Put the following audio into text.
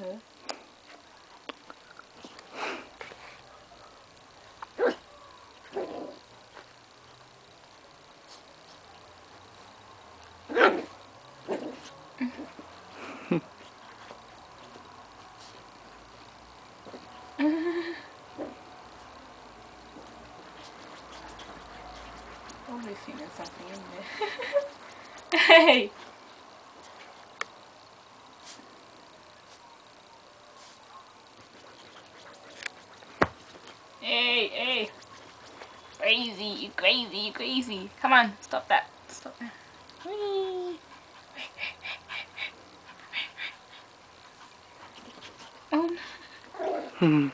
Huh? Probably seen something in there. Hey, Crazy, you crazy, you crazy. Come on, stop that. Stop that. Whee! Oh no. Hmm.